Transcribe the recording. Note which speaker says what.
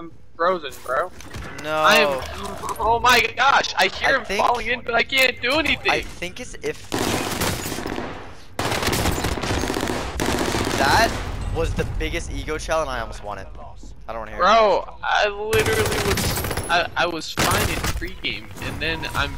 Speaker 1: I'm frozen, bro.
Speaker 2: No.
Speaker 1: I'm. Oh my gosh! I hear
Speaker 2: I
Speaker 1: him
Speaker 2: think-
Speaker 1: falling in, but I can't do anything.
Speaker 2: I think it's if that was the biggest ego challenge. I almost won it. I don't want to hear. it.
Speaker 1: Bro, I literally was. I, I was fine in pregame, and then I'm